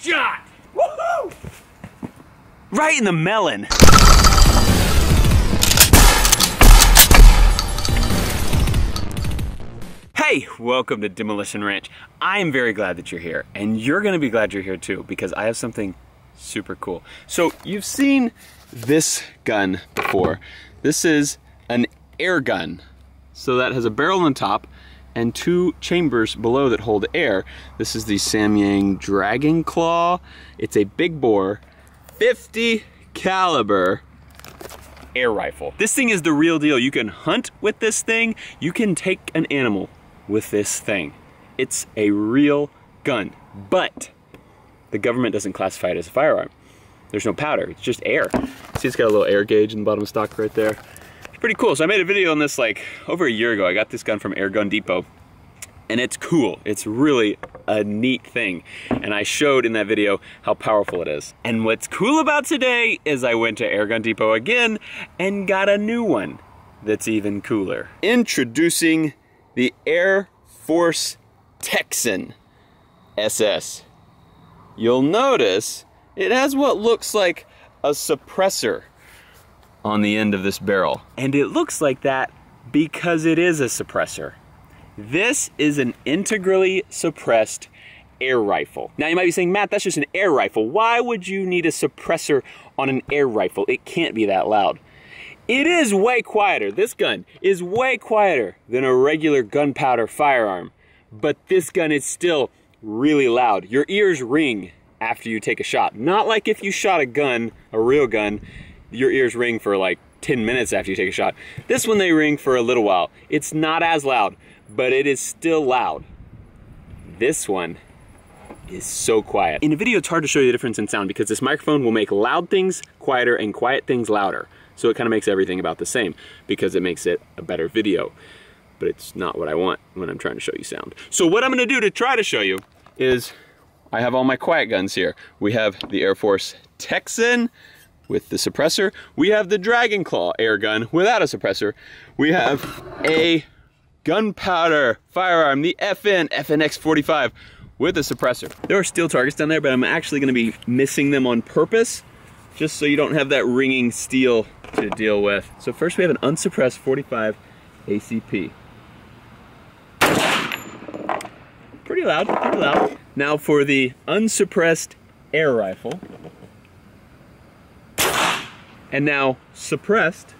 shot! Woohoo! Right in the melon. Hey, welcome to Demolition Ranch. I am very glad that you're here, and you're gonna be glad you're here too, because I have something super cool. So you've seen this gun before. This is an air gun. So that has a barrel on top and two chambers below that hold air. This is the Samyang Dragon Claw. It's a big bore, 50 caliber air rifle. This thing is the real deal. You can hunt with this thing. You can take an animal with this thing. It's a real gun, but the government doesn't classify it as a firearm. There's no powder, it's just air. See, it's got a little air gauge in the bottom of the stock right there. It's pretty cool. So I made a video on this like over a year ago. I got this gun from Air Gun Depot and it's cool. It's really a neat thing. And I showed in that video how powerful it is. And what's cool about today is I went to Air Gun Depot again and got a new one that's even cooler. Introducing the Air Force Texan SS. You'll notice it has what looks like a suppressor on the end of this barrel. And it looks like that because it is a suppressor. This is an integrally suppressed air rifle. Now you might be saying, Matt, that's just an air rifle. Why would you need a suppressor on an air rifle? It can't be that loud. It is way quieter. This gun is way quieter than a regular gunpowder firearm. But this gun is still really loud. Your ears ring after you take a shot. Not like if you shot a gun, a real gun, your ears ring for like 10 minutes after you take a shot. This one they ring for a little while. It's not as loud, but it is still loud. This one is so quiet. In a video, it's hard to show you the difference in sound because this microphone will make loud things quieter and quiet things louder. So it kind of makes everything about the same because it makes it a better video. But it's not what I want when I'm trying to show you sound. So what I'm gonna do to try to show you is I have all my quiet guns here. We have the Air Force Texan with the suppressor. We have the Dragon Claw air gun without a suppressor. We have a gunpowder firearm, the FN, FNX45 with a suppressor. There are steel targets down there, but I'm actually gonna be missing them on purpose just so you don't have that ringing steel to deal with. So first we have an unsuppressed 45 ACP. Pretty loud, pretty loud. Now for the unsuppressed air rifle. And now suppressed.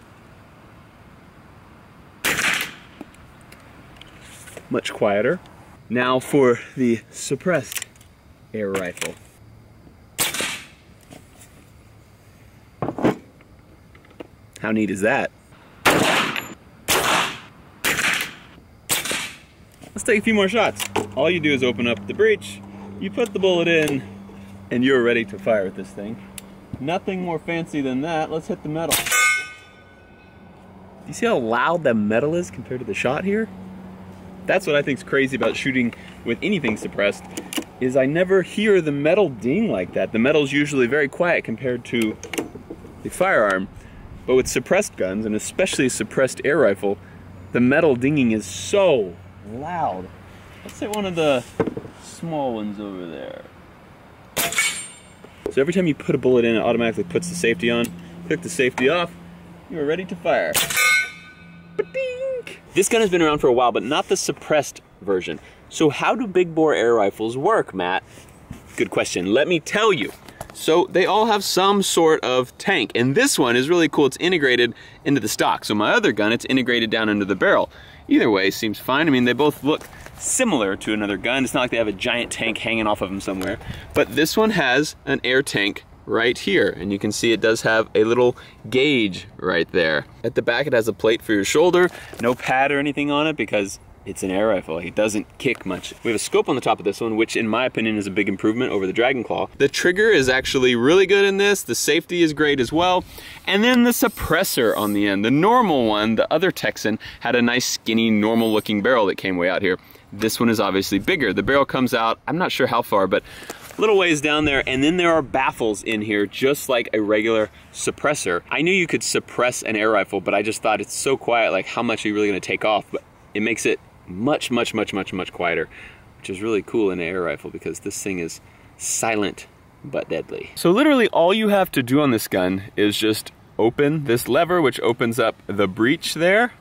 Much quieter. Now for the suppressed air rifle. How neat is that? Let's take a few more shots. All you do is open up the breech, you put the bullet in, and you're ready to fire with this thing. Nothing more fancy than that. Let's hit the metal. You see how loud the metal is compared to the shot here? That's what I think is crazy about shooting with anything suppressed, is I never hear the metal ding like that. The metal's usually very quiet compared to the firearm. But with suppressed guns, and especially a suppressed air rifle, the metal dinging is so loud. Let's hit one of the small ones over there. So every time you put a bullet in, it automatically puts the safety on. Click the safety off, you are ready to fire. This gun has been around for a while, but not the suppressed version. So how do big bore air rifles work, Matt? Good question. Let me tell you. So they all have some sort of tank, and this one is really cool. It's integrated into the stock. So my other gun, it's integrated down into the barrel. Either way seems fine. I mean, they both look similar to another gun. It's not like they have a giant tank hanging off of them somewhere. But this one has an air tank right here. And you can see it does have a little gauge right there. At the back, it has a plate for your shoulder. No pad or anything on it because it's an air rifle. It doesn't kick much. We have a scope on the top of this one, which in my opinion is a big improvement over the Dragon Claw. The trigger is actually really good in this. The safety is great as well. And then the suppressor on the end. The normal one, the other Texan, had a nice skinny normal looking barrel that came way out here. This one is obviously bigger. The barrel comes out, I'm not sure how far, but a little ways down there, and then there are baffles in here, just like a regular suppressor. I knew you could suppress an air rifle, but I just thought it's so quiet, like how much are you really gonna take off? But it makes it much, much, much, much, much quieter, which is really cool in an air rifle because this thing is silent but deadly. So literally all you have to do on this gun is just open this lever, which opens up the breech there.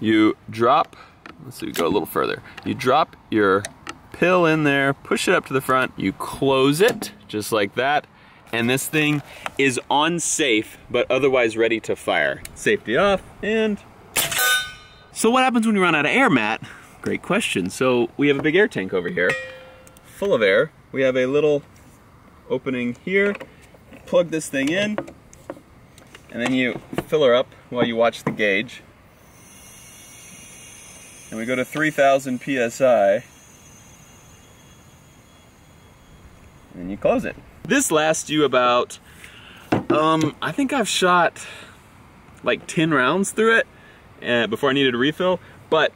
You drop, let's see, go a little further. You drop your pill in there, push it up to the front, you close it, just like that, and this thing is on safe, but otherwise ready to fire. Safety off, and... So what happens when you run out of air, Matt? Great question. So we have a big air tank over here, full of air. We have a little opening here, plug this thing in, and then you fill her up while you watch the gauge. And we go to 3000 psi. And you close it. This lasts you about, um, I think I've shot like 10 rounds through it uh, before I needed a refill, but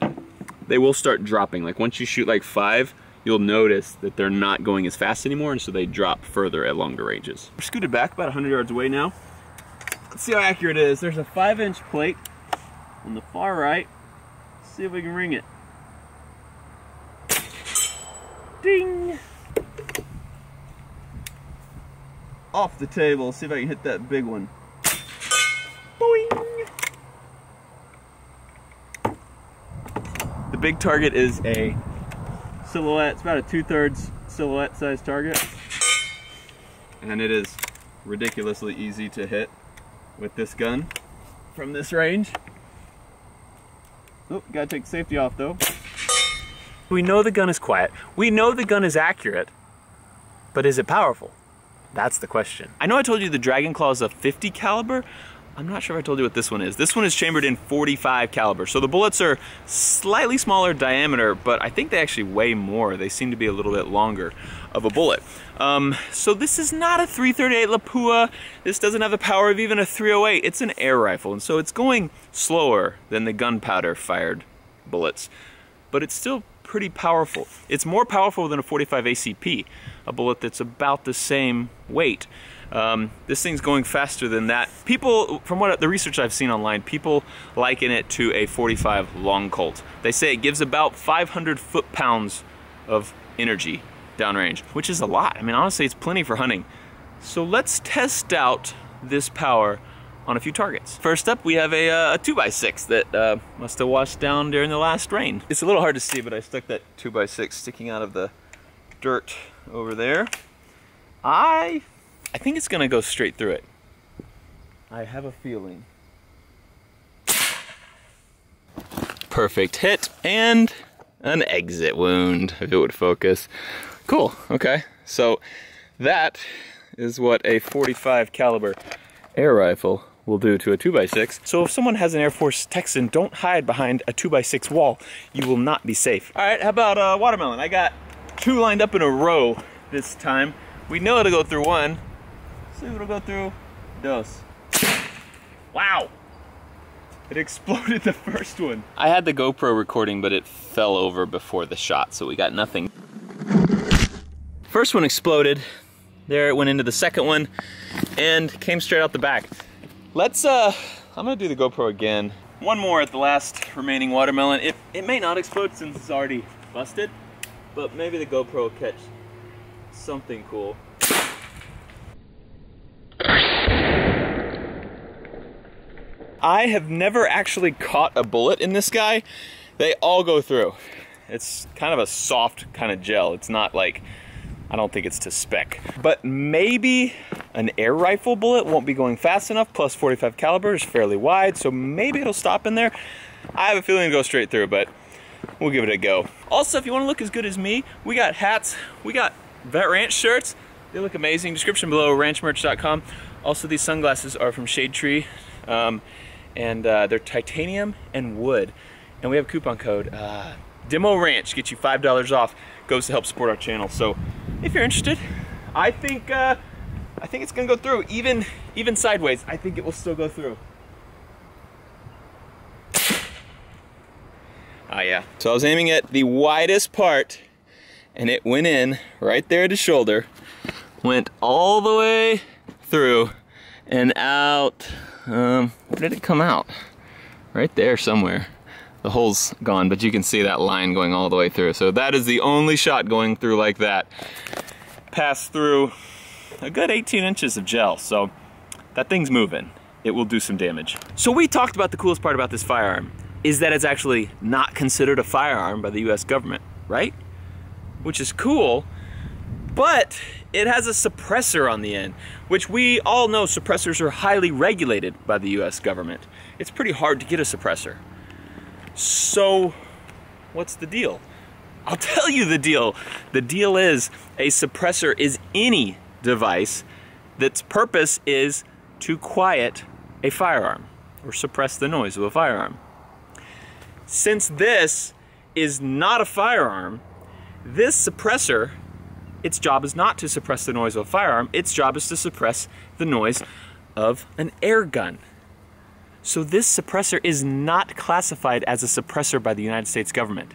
they will start dropping. Like once you shoot like five, you'll notice that they're not going as fast anymore, and so they drop further at longer ranges. We're scooted back about 100 yards away now. Let's see how accurate it is. There's a five inch plate on the far right. Let's see if we can ring it. Ding! Off the table, see if I can hit that big one. Boing! The big target is a silhouette. It's about a two-thirds silhouette size target. And it is ridiculously easy to hit with this gun from this range. Oh, gotta take safety off though. We know the gun is quiet. We know the gun is accurate. But is it powerful? That's the question. I know I told you the Dragon Claw is a 50 caliber, I'm not sure if I told you what this one is. This one is chambered in 45 caliber. So the bullets are slightly smaller diameter, but I think they actually weigh more. They seem to be a little bit longer of a bullet. Um, so this is not a 338 Lapua. This doesn't have the power of even a 308. It's an air rifle, and so it's going slower than the gunpowder fired bullets. But it's still pretty powerful. It's more powerful than a 45 ACP, a bullet that's about the same weight. Um, this thing's going faster than that. People, from what the research I've seen online, people liken it to a 45 long Colt. They say it gives about 500 foot-pounds of energy downrange, which is a lot. I mean, honestly, it's plenty for hunting. So let's test out this power on a few targets. First up, we have a, uh, a 2x6 that uh, must have washed down during the last rain. It's a little hard to see, but I stuck that 2x6 sticking out of the dirt over there. I I think it's gonna go straight through it. I have a feeling. Perfect hit and an exit wound, if it would focus. Cool, okay. So that is what a 45 caliber air rifle will do to a 2x6. So if someone has an Air Force Texan, don't hide behind a 2x6 wall. You will not be safe. All right, how about uh, watermelon? I got two lined up in a row this time. We know it'll go through one, See what will go through? Dos. Wow! It exploded the first one. I had the GoPro recording, but it fell over before the shot, so we got nothing. First one exploded. There it went into the second one and came straight out the back. Let's, uh, I'm gonna do the GoPro again. One more at the last remaining watermelon. It, it may not explode since it's already busted, but maybe the GoPro will catch something cool. I have never actually caught a bullet in this guy. They all go through. It's kind of a soft kind of gel. It's not like, I don't think it's to spec. But maybe an air rifle bullet won't be going fast enough, plus 45 caliber is fairly wide, so maybe it'll stop in there. I have a feeling it'll go straight through, but we'll give it a go. Also, if you wanna look as good as me, we got hats, we got Vet Ranch shirts. They look amazing. Description below, ranchmerch.com. Also, these sunglasses are from Shade Tree. Um, and uh, they're titanium and wood. And we have a coupon code uh, Demo Ranch gets you five dollars off. Goes to help support our channel. So if you're interested, I think uh, I think it's gonna go through. Even even sideways, I think it will still go through. Ah yeah. So I was aiming at the widest part, and it went in right there at the shoulder, went all the way through and out um, where did it come out? Right there somewhere. The hole's gone, but you can see that line going all the way through. So that is the only shot going through like that. passed through a good 18 inches of gel, so that thing's moving. It will do some damage. So we talked about the coolest part about this firearm is that it's actually not considered a firearm by the US government, right? Which is cool, but it has a suppressor on the end, which we all know suppressors are highly regulated by the US government. It's pretty hard to get a suppressor. So, what's the deal? I'll tell you the deal. The deal is a suppressor is any device that's purpose is to quiet a firearm or suppress the noise of a firearm. Since this is not a firearm, this suppressor its job is not to suppress the noise of a firearm, its job is to suppress the noise of an air gun. So this suppressor is not classified as a suppressor by the United States government.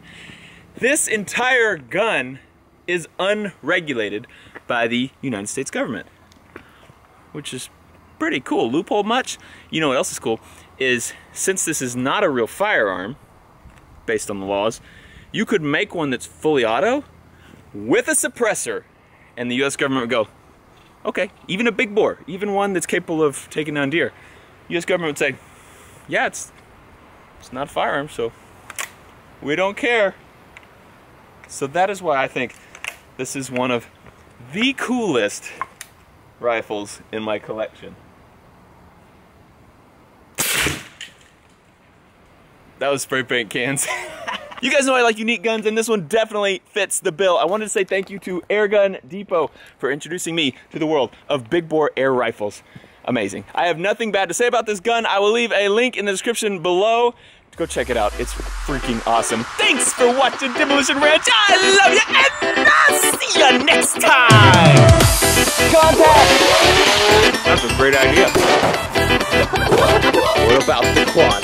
This entire gun is unregulated by the United States government, which is pretty cool. Loophole much? You know what else is cool? Is since this is not a real firearm, based on the laws, you could make one that's fully auto with a suppressor, and the US government would go, okay, even a big bore, even one that's capable of taking down deer, US government would say, yeah, it's, it's not a firearm, so we don't care. So that is why I think this is one of the coolest rifles in my collection. That was spray paint cans. You guys know I like unique guns, and this one definitely fits the bill. I wanted to say thank you to Airgun Depot for introducing me to the world of big bore air rifles. Amazing. I have nothing bad to say about this gun. I will leave a link in the description below. Go check it out. It's freaking awesome. Thanks for watching Demolition Ranch. I love you, and I'll see you next time. Contact. That's a great idea. What about the quad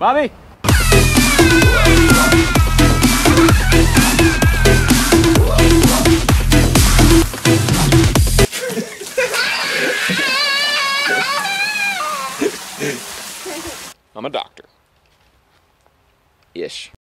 Bobby. I'm a doctor. Ish.